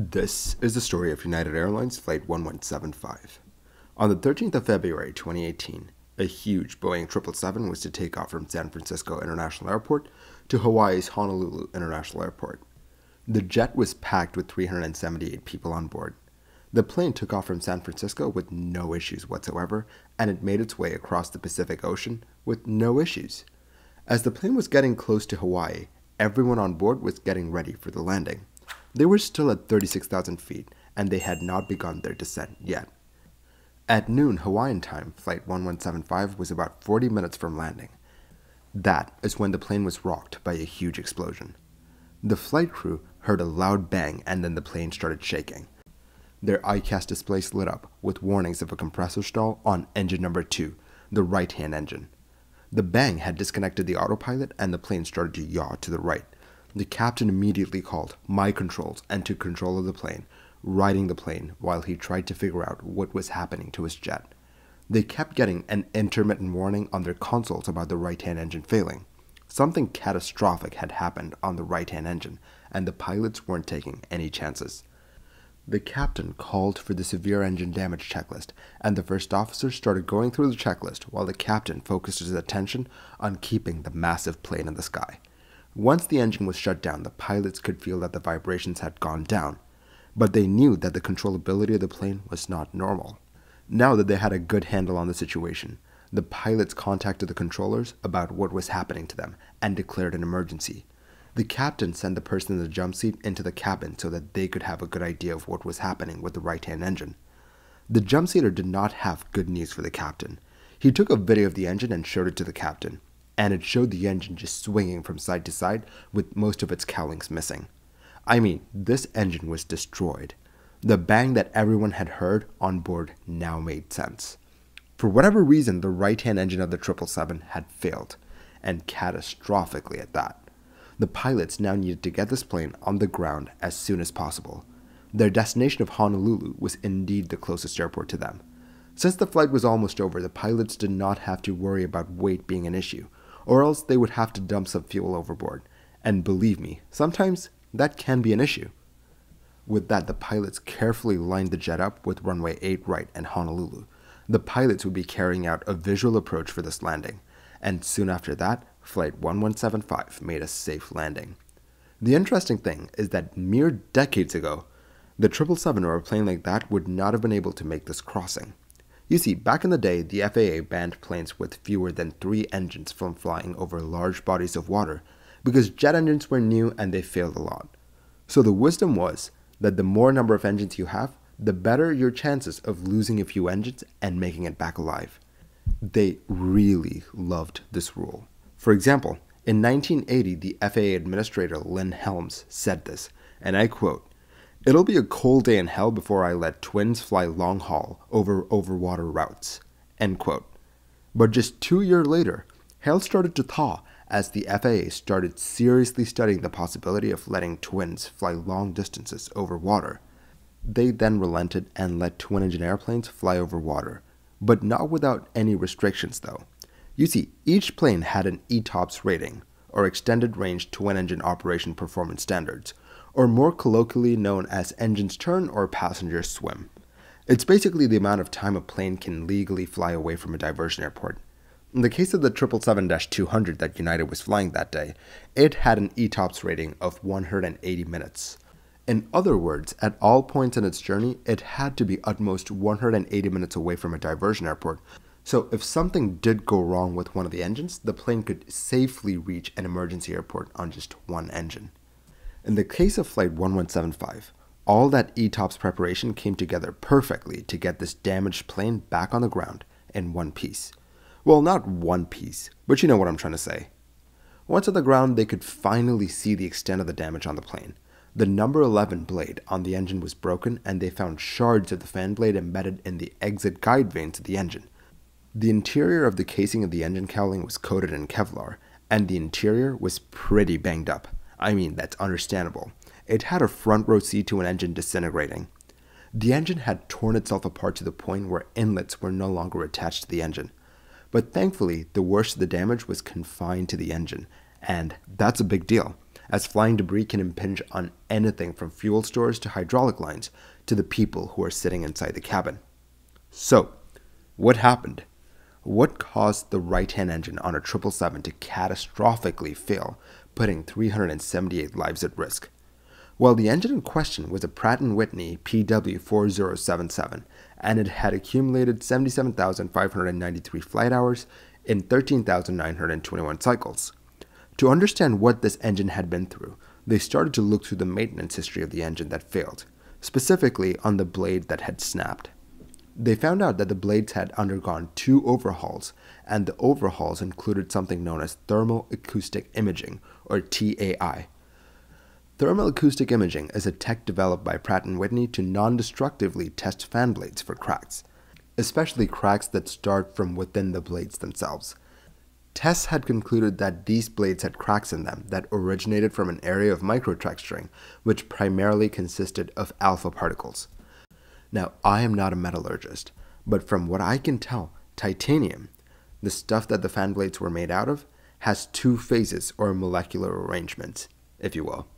This is the story of United Airlines Flight 1175. On the 13th of February 2018, a huge Boeing 777 was to take off from San Francisco International Airport to Hawaii's Honolulu International Airport. The jet was packed with 378 people on board. The plane took off from San Francisco with no issues whatsoever, and it made its way across the Pacific Ocean with no issues. As the plane was getting close to Hawaii, everyone on board was getting ready for the landing. They were still at 36,000 feet, and they had not begun their descent yet. At noon Hawaiian time, Flight 1175 was about 40 minutes from landing. That is when the plane was rocked by a huge explosion. The flight crew heard a loud bang and then the plane started shaking. Their EICAS displays lit up with warnings of a compressor stall on engine number 2, the right hand engine. The bang had disconnected the autopilot and the plane started to yaw to the right. The captain immediately called my controls and took control of the plane, riding the plane while he tried to figure out what was happening to his jet. They kept getting an intermittent warning on their consoles about the right hand engine failing. Something catastrophic had happened on the right hand engine, and the pilots weren't taking any chances. The captain called for the severe engine damage checklist, and the first officer started going through the checklist while the captain focused his attention on keeping the massive plane in the sky. Once the engine was shut down, the pilots could feel that the vibrations had gone down, but they knew that the controllability of the plane was not normal. Now that they had a good handle on the situation, the pilots contacted the controllers about what was happening to them and declared an emergency. The captain sent the person in the jump seat into the cabin so that they could have a good idea of what was happening with the right hand engine. The jump seater did not have good news for the captain. He took a video of the engine and showed it to the captain and it showed the engine just swinging from side to side with most of its cowlings missing. I mean, this engine was destroyed. The bang that everyone had heard on board now made sense. For whatever reason, the right hand engine of the 777 had failed, and catastrophically at that. The pilots now needed to get this plane on the ground as soon as possible. Their destination of Honolulu was indeed the closest airport to them. Since the flight was almost over, the pilots did not have to worry about weight being an issue, or else they would have to dump some fuel overboard. And believe me, sometimes that can be an issue. With that, the pilots carefully lined the jet up with runway 8 right and Honolulu. The pilots would be carrying out a visual approach for this landing, and soon after that, Flight 1175 made a safe landing. The interesting thing is that mere decades ago, the 777 or a plane like that would not have been able to make this crossing. You see, back in the day, the FAA banned planes with fewer than three engines from flying over large bodies of water because jet engines were new and they failed a lot. So the wisdom was that the more number of engines you have, the better your chances of losing a few engines and making it back alive. They really loved this rule. For example, in 1980, the FAA administrator Lynn Helms said this, and I quote, It'll be a cold day in hell before I let twins fly long haul over overwater routes. End quote. But just two years later, hell started to thaw as the FAA started seriously studying the possibility of letting twins fly long distances over water. They then relented and let twin engine airplanes fly over water, but not without any restrictions though. You see, each plane had an ETOPS rating, or Extended Range Twin Engine Operation Performance Standards, or more colloquially known as engines turn or passengers swim. It's basically the amount of time a plane can legally fly away from a diversion airport. In the case of the 777-200 that United was flying that day, it had an ETOPS rating of 180 minutes. In other words, at all points in its journey, it had to be utmost 180 minutes away from a diversion airport. So if something did go wrong with one of the engines, the plane could safely reach an emergency airport on just one engine. In the case of Flight 1175, all that ETOPS preparation came together perfectly to get this damaged plane back on the ground in one piece. Well, not one piece, but you know what I'm trying to say. Once on the ground, they could finally see the extent of the damage on the plane. The number 11 blade on the engine was broken, and they found shards of the fan blade embedded in the exit guide vanes of the engine. The interior of the casing of the engine cowling was coated in Kevlar, and the interior was pretty banged up. I mean, that's understandable. It had a front row seat to an engine disintegrating. The engine had torn itself apart to the point where inlets were no longer attached to the engine. But thankfully, the worst of the damage was confined to the engine, and that's a big deal, as flying debris can impinge on anything from fuel stores to hydraulic lines to the people who are sitting inside the cabin. So, what happened? What caused the right hand engine on a 777 to catastrophically fail, putting 378 lives at risk? Well, the engine in question was a Pratt & Whitney PW4077, and it had accumulated 77,593 flight hours in 13,921 cycles. To understand what this engine had been through, they started to look through the maintenance history of the engine that failed, specifically on the blade that had snapped. They found out that the blades had undergone two overhauls, and the overhauls included something known as thermal acoustic imaging, or TAI. Thermal acoustic imaging is a tech developed by Pratt & Whitney to non-destructively test fan blades for cracks, especially cracks that start from within the blades themselves. Tests had concluded that these blades had cracks in them that originated from an area of microtexturing, which primarily consisted of alpha particles. Now, I am not a metallurgist, but from what I can tell, titanium, the stuff that the fan blades were made out of, has two phases or molecular arrangements, if you will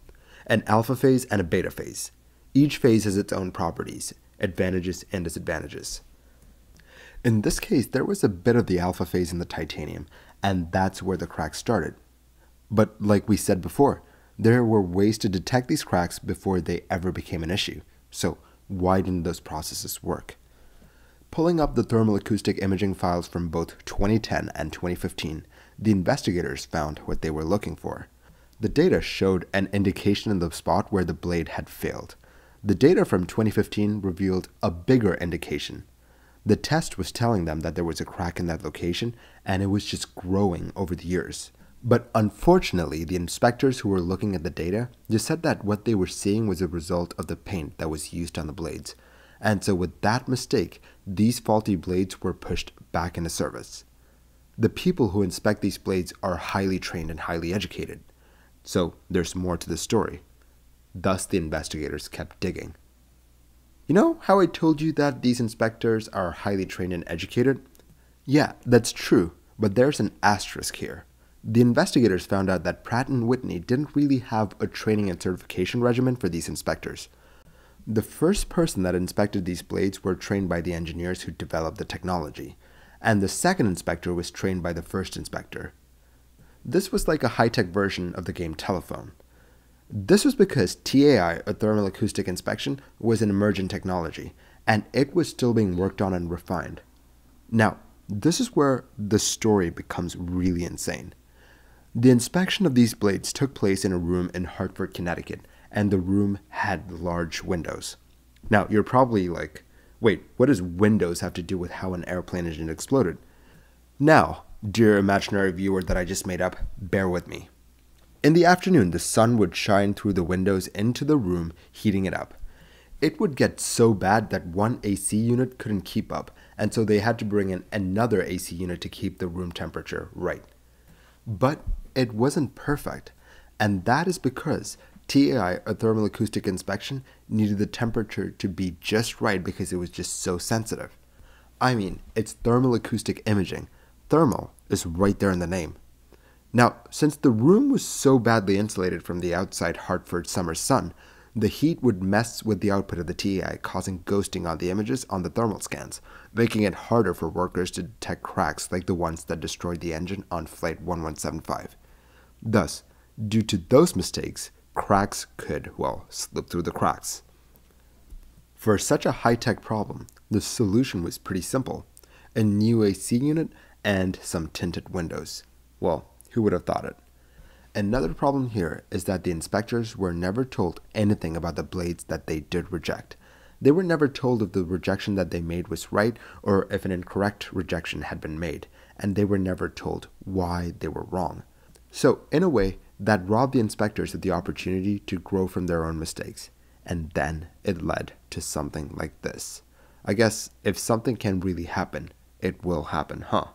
an alpha phase and a beta phase. Each phase has its own properties, advantages and disadvantages. In this case, there was a bit of the alpha phase in the titanium, and that's where the cracks started. But like we said before, there were ways to detect these cracks before they ever became an issue. So, why didn't those processes work? Pulling up the thermal acoustic imaging files from both 2010 and 2015, the investigators found what they were looking for. The data showed an indication in the spot where the blade had failed. The data from 2015 revealed a bigger indication. The test was telling them that there was a crack in that location and it was just growing over the years. But unfortunately, the inspectors who were looking at the data just said that what they were seeing was a result of the paint that was used on the blades. And so, with that mistake, these faulty blades were pushed back into service. The people who inspect these blades are highly trained and highly educated. So there's more to the story. Thus, the investigators kept digging. You know how I told you that these inspectors are highly trained and educated? Yeah, that's true, but there's an asterisk here. The investigators found out that Pratt & Whitney didn't really have a training and certification regimen for these inspectors. The first person that inspected these blades were trained by the engineers who developed the technology, and the second inspector was trained by the first inspector. This was like a high tech version of the game Telephone. This was because TAI, a thermal acoustic inspection, was an emergent technology, and it was still being worked on and refined. Now, this is where the story becomes really insane. The inspection of these blades took place in a room in Hartford, Connecticut, and the room had large windows. Now, you're probably like, wait, what does windows have to do with how an airplane engine exploded? Now, Dear imaginary viewer that I just made up, bear with me. In the afternoon, the sun would shine through the windows into the room, heating it up. It would get so bad that one AC unit couldn't keep up, and so they had to bring in another AC unit to keep the room temperature right. But it wasn't perfect, and that is because TAI, a thermal acoustic inspection, needed the temperature to be just right because it was just so sensitive. I mean, it's thermal acoustic imaging, Thermal is right there in the name. Now, since the room was so badly insulated from the outside Hartford summer sun, the heat would mess with the output of the TAI, causing ghosting on the images on the thermal scans, making it harder for workers to detect cracks like the ones that destroyed the engine on Flight 1175. Thus, due to those mistakes, cracks could, well, slip through the cracks. For such a high tech problem, the solution was pretty simple a new AC unit and some tinted windows. Well, who would have thought it? Another problem here is that the inspectors were never told anything about the blades that they did reject. They were never told if the rejection that they made was right or if an incorrect rejection had been made, and they were never told why they were wrong. So, in a way, that robbed the inspectors of the opportunity to grow from their own mistakes. And then it led to something like this. I guess if something can really happen, it will happen, huh?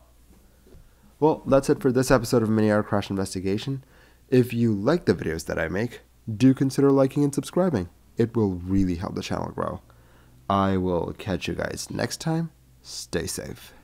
Well, that's it for this episode of Mini Air Crash Investigation. If you like the videos that I make, do consider liking and subscribing. It will really help the channel grow. I will catch you guys next time. Stay safe.